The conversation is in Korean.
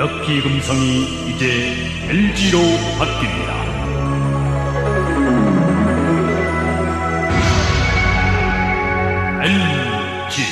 럭키 금성이 이제 LG로 바뀝니다. LG